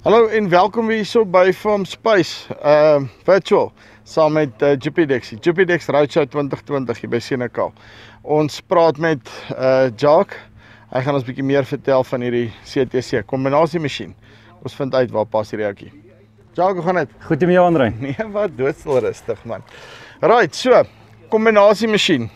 Hallo en welkom weer hierso by Farm Space, ehm uh, virtual saam met uh, Jupidex. Jupidex Roadshow 2020 hier by Senekal. Ons praat met uh Jacques. Hy gaan ons bietjie meer vertel van hierdie CTC kombinasie masjien. Ons vind uit waar pas hierdie ouetjie. Jacques, hoe gaan dit? Goed om jou Andre. Nee, wat doodstil rustig man. Right, so, kombinasie masjien.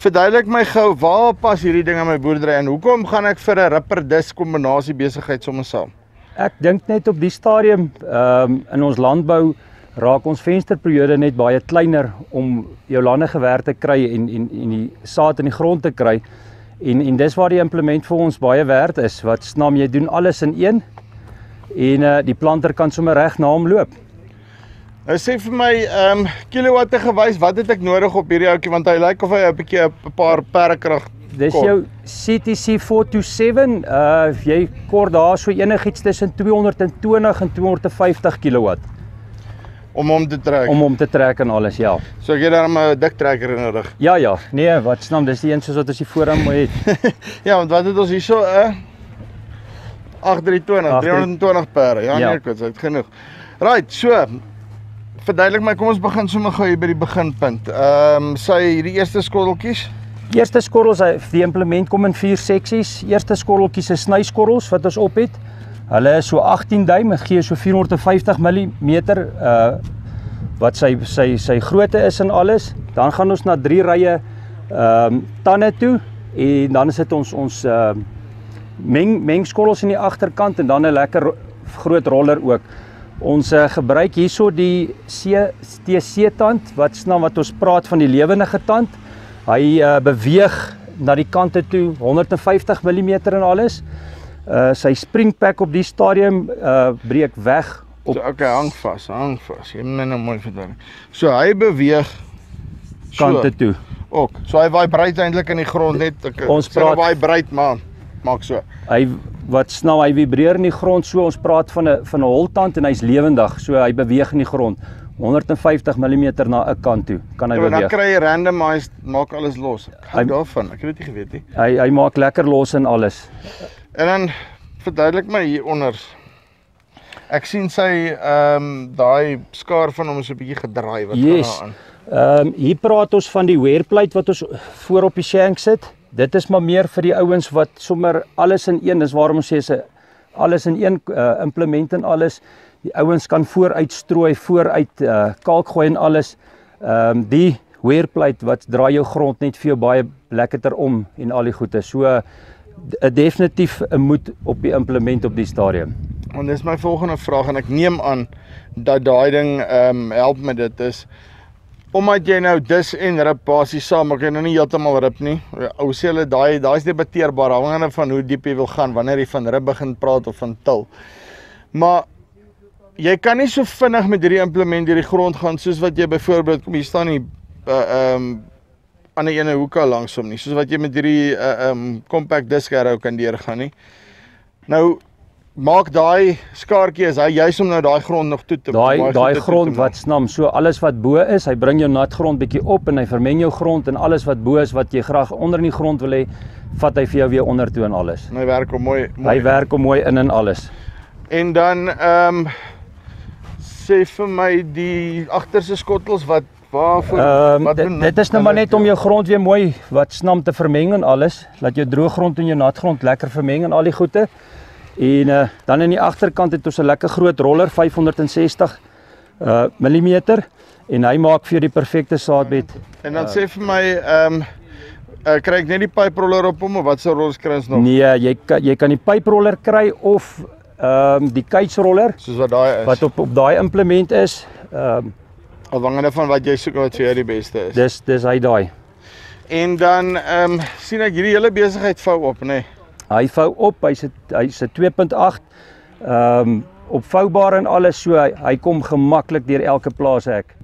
Verduidelik my gou waar pas hierdie ding in my boerdery en hoekom gaan ek vir 'n ripper dis kombinasie besigheid sommer saam? Ek dink net op die stadium ehm um, in ons landbou raak ons vensterperiode net baie kleiner om jou lande gewerk te kry en en en die saad in die grond te kry. En en dis waar die implement vir ons baie werd is. Wat snaam jy doen alles in een en uh die planter kan sommer reg na hom loop. Nou sê vir my ehm um, kilowatte gewys, wat het ek nodig op hierdie ouetjie want hy lyk of hy 'n bietjie 'n paar perkrag Dis jou CTC 427. Uh jy kort daar so enigiets tussen 220 en 250 kW om hom te trek. Om hom te trek en alles, ja. So ek het daar 'n dik trekker nodig. Ja ja. Nee, wat snaam, dis die een soos wat ons hier vooraan moet het. ja, want wat het ons hierso 'n uh, 820, 320 per. Ja, ja. nee, dit is genoeg. Right, so verduidelik my, kom ons begin sommer gou hier by die beginpunt. Ehm um, sy hierdie eerste skotteltjies Eerste skorrels, die implement kom in vier seksies. Eerste skorreltjies is snyskorrels wat ons op het. Hulle is so 18 duim, gee so 450 mm uh wat sy sy sy grootte is en alles. Dan gaan ons na drie rye ehm um, tande toe en dan is dit ons ons ehm uh, meng mengskorrels in die agterkant en dan 'n lekker groot roller ook. Ons uh, gebruik hierso die CTC tand wat snaam wat ons praat van die lewendige tand. Hy uh, beweeg na die kante toe 150 mm en alles. Uh sy springpak op die stadium uh breek weg op. So okay, hang vas, hang vas. Jy moet nou mooi verduidelik. So hy beweeg kante so, toe. Ook. So hy vibreer eintlik in die grond net. Ek, ons praat vibreer maar maak so. Hy wat snaam hy vibreer in die grond so ons praat van 'n van 'n holtand en hy's lewendig. So hy beweeg in die grond. 150 mm na 'n kant toe kan hy ja, beweeg. Dan kry hy randomized maak alles los. Hy daarvan. Ek het dit nie geweet nie. Hy hy maak lekker los en alles. En dan verduidelik my hieronder. Ek sien sy ehm um, daai skaar van hom is 'n bietjie gedraai wat yes. gaan aan. Ehm um, hier praat ons van die wear plate wat ons voor op die shank sit. Dit is maar meer vir die ouens wat sommer alles in een, dis waarom ons sê se alles in een uh, implement en alles die ouens kan vooruit strooi, vooruit uh, kalk gooi en alles. Ehm um, die weerplate wat draai jou grond net vir jou baie lekkerder om en al die goede. So 'n uh, definitief 'n moed op die implement op die stadium. En dis my volgende vraag en ek neem aan dat daai ding ehm um, help met dit is omdat jy nou dis en rip basies saam, ek nou nie heeltemal rip nie. Ou sê hulle daai daai's debatteerbaar hangende van hoe diep jy wil gaan wanneer jy van rip begin praat of van til. Maar jy kan nie so vinnig met hierdie implement deur die grond gaan soos wat jy byvoorbeeld kom hier staan nie uh ehm um, aan 'n ene hoeke langs hom nie soos wat jy met hierdie uh ehm um, compact disc arrow kan deurgaan nie. Nou maak daai skaartjie is hy juis om nou daai grond nog toe te daai daai grond wat snam so alles wat bo is hy bring jou nat grond bietjie op en hy vermeng jou grond en alles wat bo is wat jy graag onder in die grond wil hê vat hy vir jou weer onder toe en alles. Hy werk om mooi, mooi hy werk om mooi in en alles. En dan ehm um, sê vir my die agterste skottels wat waarvoor um, wat dit, dit is nou maar net om jou grond weer mooi wat snam te vermeng en alles, laat jou droë grond en jou nat grond lekker vermeng en al die goede. En uh, dan in die agterkant het ons 'n lekker groot roller 560 uh millimeter en hy maak vir die perfekte saadbed. En dan uh, sê vir my ehm um, uh, kry ek net die pipe roller op hom of wat sou rollers kry ons nog? Nee, jy kan jy kan die pipe roller kry of ehm um, die cage roller soos wat daai is wat op op daai implement is ehm um, afhangende van wat jy soek wat vir jou die beste is. Dis dis hy daai. En dan ehm um, sien ek hierdie hele besigheid vou op nê. Nee. Hy vou op, hy's hy's 'n 2.8 ehm um, opvoubaar en alles so hy, hy kom gemaklik deur elke plaashek.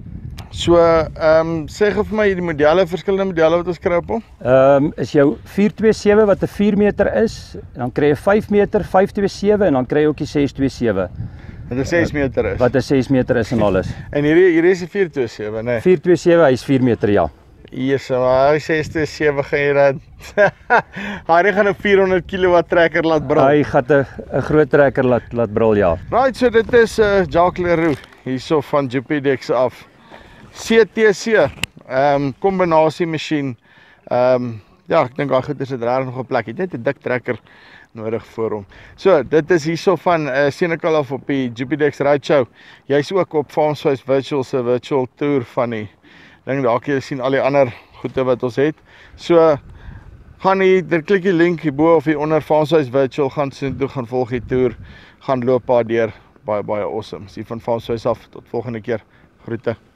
So, ehm um, sê gou vir my die modelle, verskillende modelle wat ons kry op hom. Ehm um, is jou 427 wat 'n 4 meter is, dan kry jy 5 meter 527 en dan kry jy ook die 627. Wat 'n 6 meter is. Wat 'n 6 meter is en alles. en hierdie hierdie is 'n 427, nê? Nee. 427, hy's 4 meter ja. Yes, maar hy sê dit 7 gaan jy dan. Hy gaan 'n 400 kW trekker laat brul. Hy gaan 'n 'n groot trekker laat laat brul ja. Right, so dit is 'n uh, Jacques Leroux hierso van Jupidex af. CTC, ehm um, kombinasie masjien. Ehm um, ja, ek dink daai goed is dit regtig nog 'n plek. Jy het net 'n dik trekker nodig vir hom. So, dit is hierso van uh, Senekal af op die Jupidex Ride Show. Jy's ook op Farmswise Virtual se virtual tour van die ding dalk jy sien al die ander goede wat ons het. So gaan hier, daar klik die link hier bo of hier onder Farmswise Virtual gaan sien toe gaan volg die tour, gaan loop paar deur. Baie baie awesome. Sien van Farmswise af tot volgende keer. Groete.